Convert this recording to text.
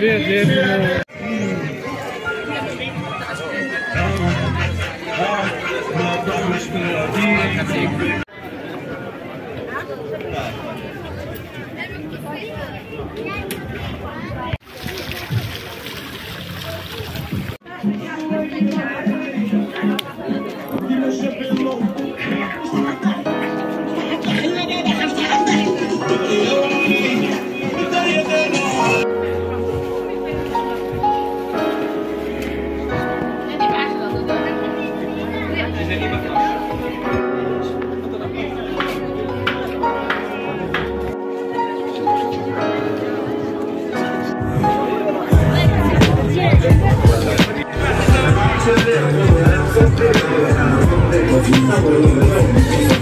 ver dele no... Thank you.